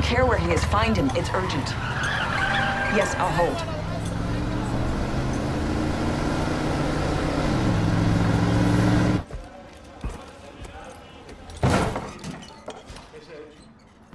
I don't care where he is. Find him. It's urgent. Yes, I'll hold.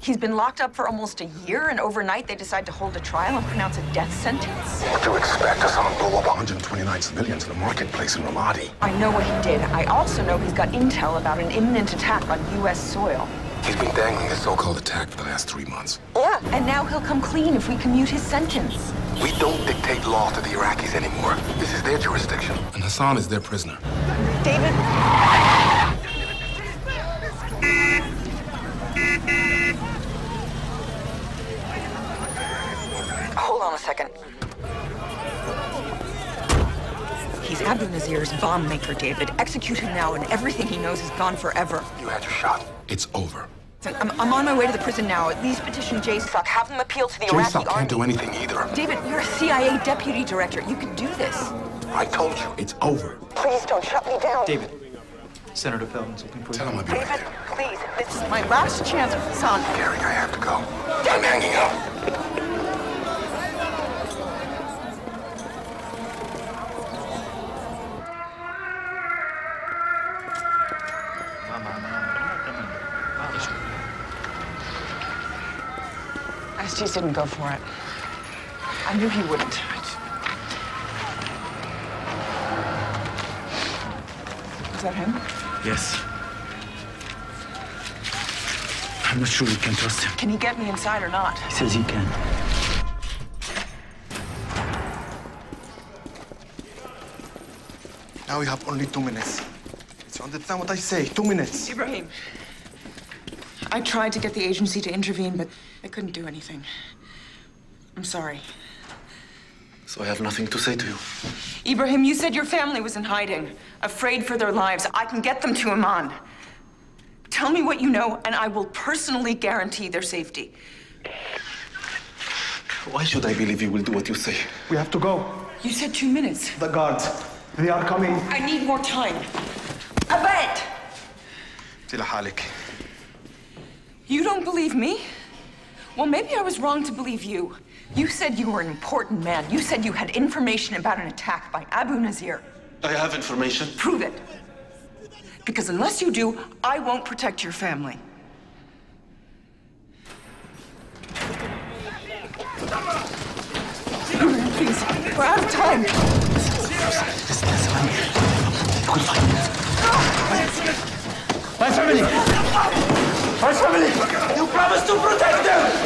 He's been locked up for almost a year, and overnight they decide to hold a trial and pronounce a death sentence. What do you expect? Hassan blew up 129 civilians in a marketplace in Ramadi. I know what he did. I also know he's got intel about an imminent attack on U.S. soil. He's been dangling this so-called attack for the last three months. Yeah, and now he'll come clean if we commute his sentence. We don't dictate law to the Iraqis anymore. This is their jurisdiction, and Hassan is their prisoner. David? Hold on a second. He's Abu Nazir's bomb maker, David. Execute him now, and everything he knows is gone forever. You had your shot. It's over. I'm, I'm on my way to the prison now. At least petition JSOC. Have them appeal to the Iraqi JSOC army. can't do anything either. David, you're a CIA deputy director. You can do this. I told you, it's over. Please don't shut me down. David, Senator Feldman's looking for you. Tell him I'll be right David, there. please. This is my last chance, son. Carrie, I have to go. I'm hanging up. Estes didn't go for it. I knew he wouldn't. Is that him? Yes. I'm not sure we can trust him. Can he get me inside or not? He says he can. Now we have only two minutes. You understand what I say? Two minutes. Ibrahim. I tried to get the agency to intervene, but they couldn't do anything. I'm sorry. So I have nothing to say to you. Ibrahim, you said your family was in hiding, afraid for their lives. I can get them to Amman. Tell me what you know, and I will personally guarantee their safety. Why should I believe you will do what you say? We have to go. You said two minutes. The guards, they are coming. I need more time. Abed! إلى حالك. You don't believe me? Well, maybe I was wrong to believe you. You said you were an important man. You said you had information about an attack by Abu Nazir. I have information. Prove it. Because unless you do, I won't protect your family. Please, we're out of time. You promised to protect them!